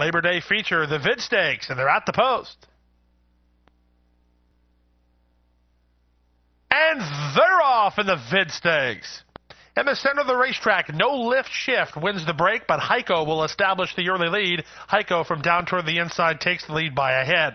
Labor Day feature, the Vid Stakes, and they're at the post. And they're off in the Vid Stakes. In the center of the racetrack, no lift shift wins the break, but Heiko will establish the early lead. Heiko from down toward the inside takes the lead by a head.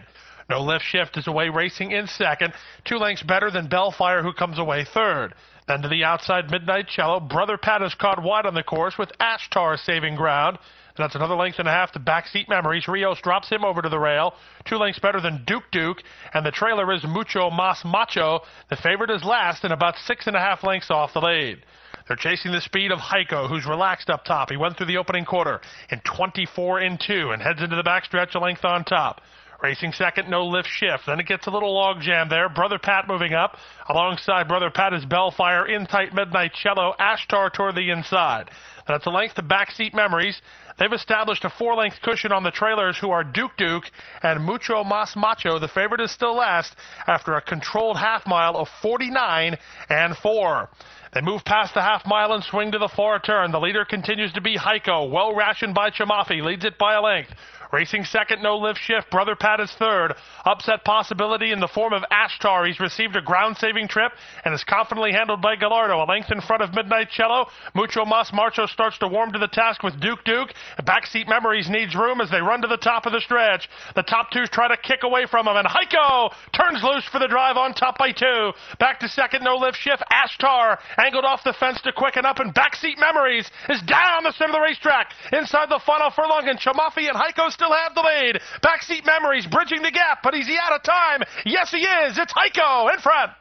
No lift shift is away racing in second, two lengths better than Bellfire, who comes away third. Then to the outside, Midnight Cello. Brother Pat is caught wide on the course with Ashtar saving ground. That's another length and a half to backseat memories. Rios drops him over to the rail. Two lengths better than Duke Duke. And the trailer is Mucho Mas Macho. The favorite is last and about six and a half lengths off the lead. They're chasing the speed of Heiko, who's relaxed up top. He went through the opening quarter in 24 in 2 and heads into the backstretch a length on top. Racing second, no lift shift. Then it gets a little log jam there. Brother Pat moving up. Alongside Brother Pat is Bellfire, in tight Midnight Cello, Ashtar toward the inside. That's a length to backseat memories. They've established a four length cushion on the trailers who are Duke Duke and Mucho Mas Macho. The favorite is still last after a controlled half mile of 49 and 4. They move past the half mile and swing to the far turn. The leader continues to be Heiko, well rationed by Chamafi, leads it by a length. Racing second, no lift shift. Brother Pat is third. Upset possibility in the form of Ashtar. He's received a ground saving trip and is confidently handled by Gallardo. A length in front of Midnight Cello. Mucho Mas Macho starts to warm to the task with Duke Duke. Backseat Memories needs room as they run to the top of the stretch. The top two try to kick away from him, and Heiko turns loose for the drive on top by two. Back to second, no lift shift. Ashtar angled off the fence to quicken up, and Backseat Memories is down the center of the racetrack. Inside the final furlong, and Chamafi and Heiko still have the lead. Backseat Memories bridging the gap, but is he out of time? Yes, he is. It's Heiko in front.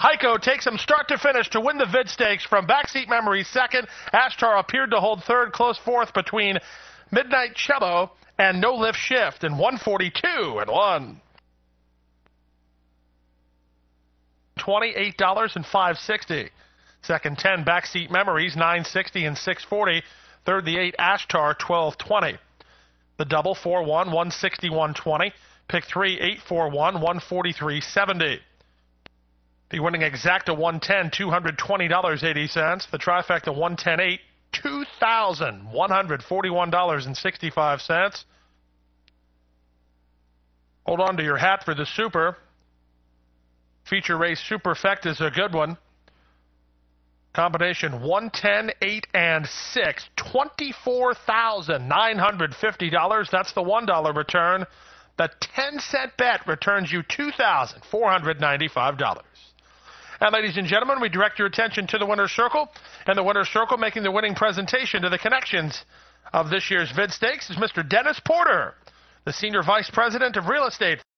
Heiko takes him start to finish to win the Vid Stakes from Backseat Memories second. Ashtar appeared to hold third, close fourth between Midnight Cello and No Lift Shift in 142 and 1. $28 and 560. Second 10 Backseat Memories 960 and 640. Third the 8 Ashtar 1220. The double 4 1, 160, 120. Pick 3, 8 4 1, 143, 70. The winning exacta 110, $220.80. The trifecta 110, 8, $2,141.65. Hold on to your hat for the super. Feature race Superfect is a good one. Combination 110, 8, and 6. $24,950. That's the $1 return. The 10 cent bet returns you $2,495. And ladies and gentlemen, we direct your attention to the winner's circle. And the winner's circle making the winning presentation to the connections of this year's Vid Stakes is Mr. Dennis Porter, the Senior Vice President of Real Estate